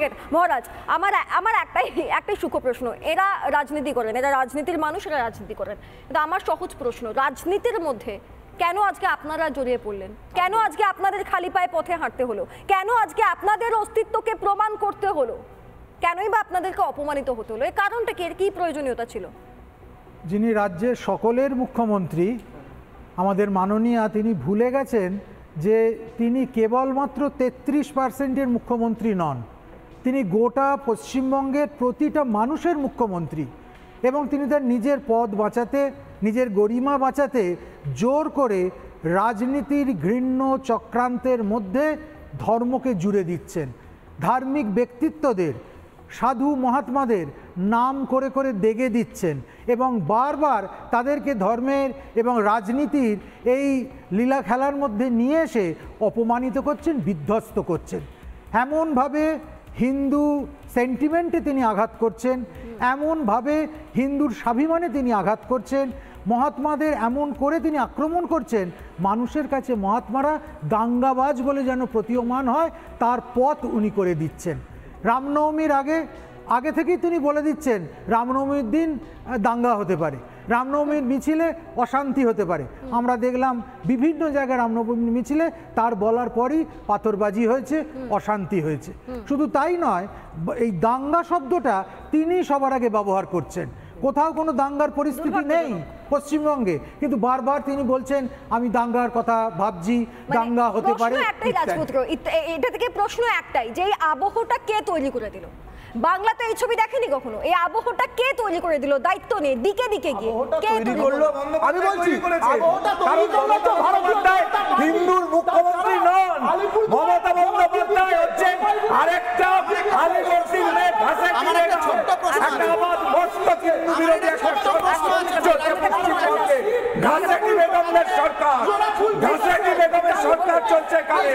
Second মহারাজ, আমার আমার একটাই একটাই সূক্ষ্ম প্রশ্ন। এরা রাজনীতি করেন, এরা রাজনীতির মানুষ, এরা রাজনীতি করেন। কিন্তু আমার সহজ প্রশ্ন, রাজনীতির মধ্যে কেন আজকে আপনারা জড়িয়ে পড়লেন? কেন আজকে আপনাদের খালি পায়ে পথে হাঁটতে হলো? কেন আজকে আপনাদের অস্তিত্বকে প্রমাণ করতে হলো? কেনই বা আপনাদেরকে অপমানিত হতে হলো? এই কারণটা কি? এর কি প্রয়োজনীয়তা ছিল? যিনি রাজ্যের সকলের মুখ্যমন্ত্রী, আমাদের মাননীয়া তিনি ভুলে গেছেন যে তিনি কেবলমাত্র তেত্রিশ পার্সেন্টের মুখ্যমন্ত্রী নন। তিনি গোটা পশ্চিমবঙ্গের প্রতিটা মানুষের মুখ্যমন্ত্রী এবং তিনি তার নিজের পদ বাঁচাতে, নিজের গরিমা বাঁচাতে জোর করে রাজনীতির ঘৃণ্য চক্রান্তের মধ্যে ধর্মকে জুড়ে দিচ্ছেন। ধার্মিক ব্যক্তিত্বদের, সাধু মহাত্মাদের নাম করে করে দেগে দিচ্ছেন এবং বারবার তাদেরকে ধর্মের এবং রাজনীতির এই লীলা খেলার মধ্যে নিয়ে এসে অপমানিত করছেন, বিধ্বস্ত করছেন। এমনভাবে হিন্দু সেন্টিমেন্টে তিনি আঘাত করছেন, এমনভাবে হিন্দুর স্বাভিমানে তিনি আঘাত করছেন, মহাত্মাদের এমন করে তিনি আক্রমণ করছেন, মানুষের কাছে মহাত্মারা দাঙ্গাবাজ বলে যেন প্রতীয়মান হয়, তার পথ উনি করে দিচ্ছেন। রামনবমীর আগে আগে থেকেই তিনি বলে দিচ্ছেন রামনবমীর দিন দাঙ্গা হতে পারে। রামনবমীর মিছিলে অশান্তি হতে পারে। আমরা দেখলাম বিভিন্ন জায়গায় রামনবমীর মিছিলে তার বলার পরই পাথরবাজি হয়েছে অশান্তি হয়েছে। শুধু তাই নয় এই দাঙ্গা শব্দটা তিনি সবার আগে ব্যবহার করছেন। কোথাও কোনো দাঙ্গার পরিস্থিতি নেই। পশ্চিমবঙ্গে। কিন্তু বারবার তিনি বলছেন আমি দাঙ্গার কথা ভাবছি মানে দাঙ্গা হতে পারে এটা থেকে প্রশ্ন একটাই যে এই আবহটা কে তৈরি করে দিল? বাংলাতে এই ছবি দেখেনি কখনো? এই আবহটা কে তৈরি করে দিল? দায়িত্ব নেই দিকে দিকে গিয়ে কে তৈরি করল? আমি বলছি কারণ মমতা বন্দ্যোপাধ্যায় হিন্দুর মুখ্যমন্ত্রী নন। মমতা বন্দ্যোপাধ্যায় হচ্ছেন আরেকটা আলিবর্ষীর মেয়ে ভাষা ঘাসেটি বেগমের সরকার। ঘাসেটি বেগমের সরকার চলছে কালে।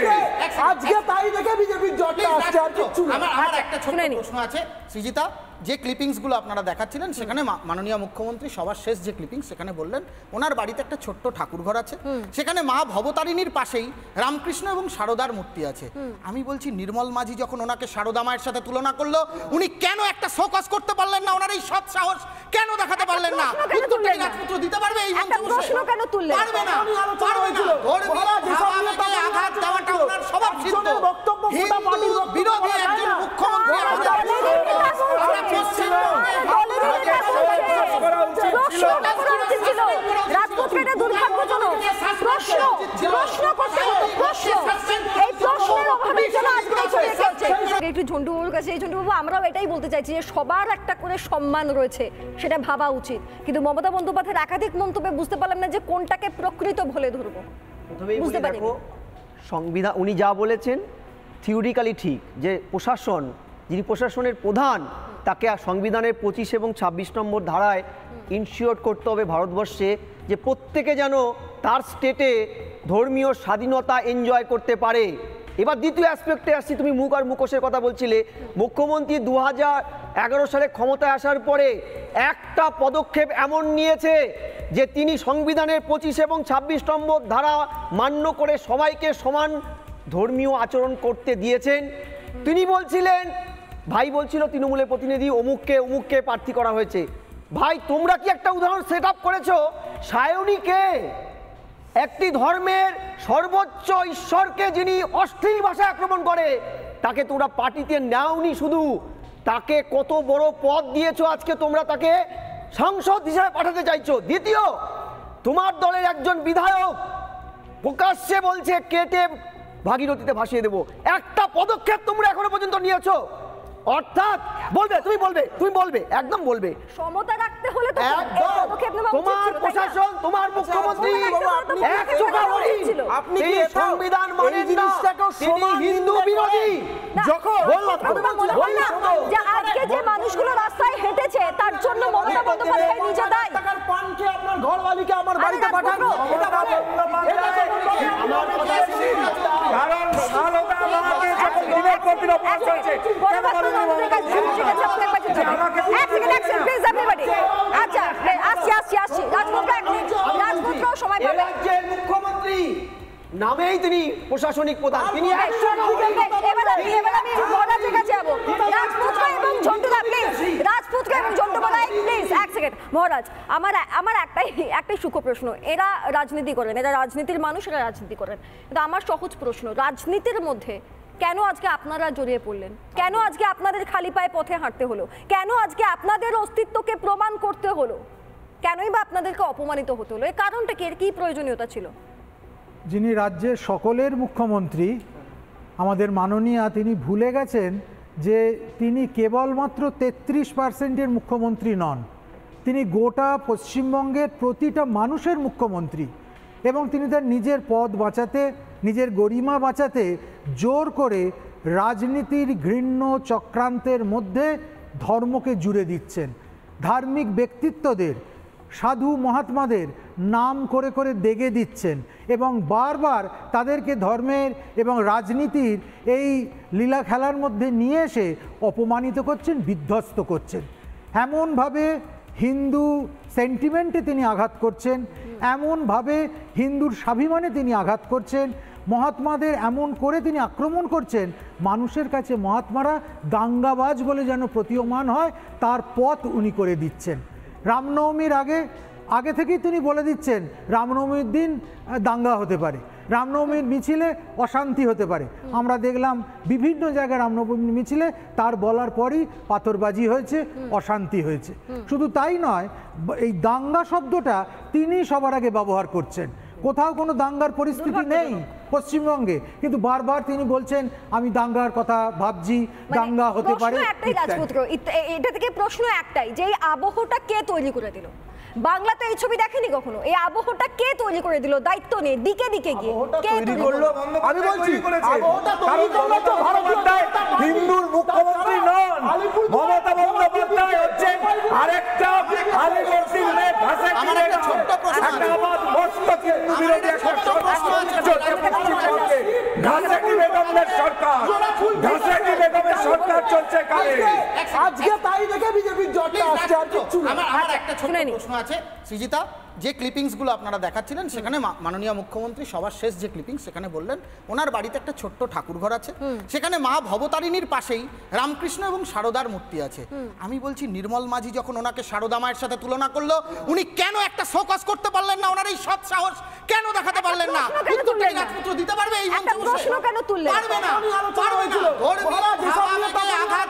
আজকে তাই দেখে বিজেপির জটটা আসছে আর কিছু আমার আমার একটা ছোট্ট প্রশ্ন আছে সৃজিতা। যে ক্লিপিংসগুলো আপনারা দেখাচ্ছিলেন সেখানে মাননীয় মুখ্যমন্ত্রী সবার শেষ যে ক্লিপিংস সেখানে বললেন ওনার বাড়িতে একটা ছোট্ট ঠাকুরঘর আছে। সেখানে মা ভবতারিণীর পাশেই রামকৃষ্ণ এবং সারদার মূর্তি আছে। আমি বলছি নির্মল মাঝি যখন ওনাকে সারদা মায়ের সাথে তুলনা করল উনি কেন একটা শোকস করতে পারলেন না? ওনার এই সৎ সাহস কেন দেখাতে পারলেন না? প্রশ্ন উত্তরটা রাজপুত্র দিতে পারবে এই প্রশ্ন কেন তুললেন? পারবে না পারবে না। হয়েছিল। ধর্মীয় মহারাজ এসব নিয়ে আঘাত দেওয়াটা ওনার স্বভাব সিদ্ধ বক্তব্য বিরোধী একজন মুখ্যমন্ত্রী আমাদের দুর্ভাগ্যজনক। প্রশ্ন প্রশ্ন করতে হতো প্রশ্ন। এই প্রশ্নের আজকে একটু ঝন্টুবাবুর কাছে এই ঝন্টুবাবু আমরাও এটাই বলতে চাইছি যে সবার একটা করে সম্মান রয়েছে সেটা ভাবা উচিত। কিন্তু মমতা বন্দ্যোপাধ্যায়ের একাধিক মন্তব্যে বুঝতে পারলাম না যে কোনটাকে প্রকৃত বলে ধরবো। বুঝতে বলি সংবিধান উনি যা বলেছেন থিওরিক্যালি ঠিক যে প্রশাসন যিনি প্রশাসনের প্রধান, তাকে আর সংবিধানের পঁচিশ এবং ছাব্বিশ নম্বর ধারায় ইনশিওর করতে হবে ভারতবর্ষে যে প্রত্যেকে যেন তার স্টেটে ধর্মীয় স্বাধীনতা এনজয় করতে পারে। এবার দ্বিতীয় অ্যাসপেক্টে আসছি, তুমি মুখ আর মুখোশের কথা বলছিলে। মুখ্যমন্ত্রী দু হাজার এগারো সালে ক্ষমতায় আসার পরে একটা পদক্ষেপ এমন নিয়েছে যে তিনি সংবিধানের পঁচিশ এবং ছাব্বিশ নম্বর ধারা মান্য করে সবাইকে সমান ধর্মীয় আচরণ করতে দিয়েছেন। তিনি বলছিলেন ভাই বলছিল, তৃণমূলের প্রতিনিধি অমুককে অমুককে প্রার্থী করা হয়েছে। ভাই, তোমরা কি একটা উদাহরণ সেট আপ করেছ সায়নীকে একটি ধর্মের সর্বোচ্চ ঈশ্বরকে যিনি অশ্লীল ভাষায় আক্রমণ করে, তাকে তোমরা পার্টিতে নেওনি শুধু। তাকে কত বড় পদ দিয়েছ আজকে তোমরা তাকে সাংসদ হিসেবে পাঠাতে চাইছো। দ্বিতীয়, তোমার দলের একজন বিধায়ক প্রকাশ্যে বলছে, কেটে ভাগীরথীতে ভাসিয়ে দেবো। একটা পদক্ষেপ তোমরা এখনও পর্যন্ত নিয়েছো? অর্থাৎ বলবে তুমি বলবে তুমি বলবে একদম বলবে সমতা রাখতে হলে তো একদম তোমার? প্রশাসন তোমার মুখ্যমন্ত্রী আপনি এক কি চোখা বলতে আপনি কি সংবিধান মানেন না তিনি হিন্দু বিরোধী যখন বললাম মনে হয়। যে আজকে যে মানুষগুলো রাস্তায় হেঁটেছে তার জন্য মমতা বন্দ্যোপাধ্যায় নিজে দায়ী টাকার পান খেয়ে আপনার ঘরওয়ালিকে আমার বাড়িতে পাঠান এটা বলেন। আমার কথা কারণ সারদা মাকে যখন দিনের পর দিন অপমান নামেই তিনি প্রশাসনিক প্রধান তিনি মহারাজ আমার আমার একটাই একটাই প্রশ্ন এরা রাজনীতি করেন এরা রাজনীতির মানুষ এরা রাজনীতি করেন কিন্তু আমার সহজ প্রশ্ন রাজনীতির মধ্যে কেন আজকে আপনারা জড়িয়ে পড়লেন? কেন আজকে আপনাদের খালি পায়ে পথে হাঁটতে হলো? কেন আজকে আপনাদের অস্তিত্বকে প্রমাণ করতে হলো? কেনই বা আপনাদেরকে অপমানিত হতে হলো? এই কারণটা কি? এর কি প্রয়োজনীয়তা ছিল? যিনি রাজ্যের সকলের মুখ্যমন্ত্রী, আমাদের মাননীয়া তিনি ভুলে গেছেন যে তিনি কেবলমাত্র তেত্রিশ পার্সেন্টের মুখ্যমন্ত্রী নন। তিনি গোটা পশ্চিমবঙ্গের প্রতিটা মানুষের মুখ্যমন্ত্রী। এবং তিনি তার নিজের পদ বাঁচাতে, নিজের গরিমা বাঁচাতে জোর করে রাজনীতির ঘৃণ্য চক্রান্তের মধ্যে ধর্মকে জুড়ে দিচ্ছেন। ধার্মিক ব্যক্তিত্বদের, সাধু মহাত্মাদের নাম করে করে দেগে দিচ্ছেন এবং বারবার তাদেরকে ধর্মের এবং রাজনীতির এই লীলা খেলার মধ্যে নিয়ে এসে অপমানিত করছেন, বিধ্বস্ত করছেন। এমনভাবে হিন্দু সেন্টিমেন্টে তিনি আঘাত করছেন এমনভাবে হিন্দুর স্বাভিমানে তিনি আঘাত করছেন, মহাত্মাদের এমন করে তিনি আক্রমণ করছেন, মানুষের কাছে মহাত্মারা দাঙ্গাবাজ বলে যেন প্রতীয়মান হয়, তার পথ উনি করে দিচ্ছেন। রামনবমীর আগে আগে থেকেই তিনি বলে দিচ্ছেন রামনবমীর দিন দাঙ্গা হতে পারে। রামনবমীর মিছিলে অশান্তি হতে পারে। আমরা দেখলাম বিভিন্ন জায়গায় রামনবমীর মিছিলে তার বলার পরই পাথরবাজি হয়েছে অশান্তি হয়েছে। শুধু তাই নয় এই দাঙ্গা শব্দটা তিনি সবার আগে ব্যবহার করছেন। কোথাও কোনো দাঙ্গার পরিস্থিতি নেই পশ্চিমবঙ্গে কিন্তু বারবার তিনি বলছেন আমি দাঙ্গার কথা ভাবছি মানে দাঙ্গা হতে পারে। এটা থেকে প্রশ্ন একটাই যে এই আবহটা কে তৈরি করে দিল? বাংলা তো এই ছবি দেখেনি কখনো? এই আবহটা কে তৈরি করে দিল? দায়িত্ব নেই দিকে দিকে গিয়ে। কে তৈরি করল? আমি বলছি আবহটা তৈরি করল তো ভারতীয় বন্দ্যোপাধ্যায় জনতা পার্টি। হিন্দুর মুখ্যমন্ত্রী নন। মমতা বন্দ্যোপাধ্যায় হচ্ছেন আরেকটা আলিবর্ষীর মেয়ে ঘাসে আমার একটা ছোট্ট প্রশ্ন একটা আবার মস্ত হিন্দু বিরোধী একটা ছোট্ট প্রশ্ন আছে। চলছে পশ্চিমবঙ্গে ঘাসেকি বেগমের সরকার? ঘাসেকি বেগমের সরকার চলছে কালে আজকে- তাই দেখে বিজেপির জটটা আসছে আর কিচ্ছু আমার আমার একটা ছোট প্রশ্ন আছে। সৃজিতা যে ক্লিপিংসগুলো আপনারা দেখাচ্ছিলেন সেখানে মাননীয় মুখ্যমন্ত্রী সবার শেষ যে ক্লিপিংস সেখানে বললেন ওনার বাড়িতে একটা ছোট্ট ঠাকুর ঘর আছে সেখানে মা ভবতারিণীর পাশেই রামকৃষ্ণ এবং সারদার মূর্তি আছে। আমি বলছি নির্মল মাঝি যখন ওনাকে সারদা মায়ের সাথে তুলনা করল উনি কেন একটা শোকস করতে পারলেন না? ওনার এই সৎ সাহস কেন দেখাতে পারলেন না? উত্তরটা রাজপুত্র দিতে পারবে এই? প্রশ্ন কেন তুললেন? পারবে না। পারবে না। ধর্মীয় আঘাত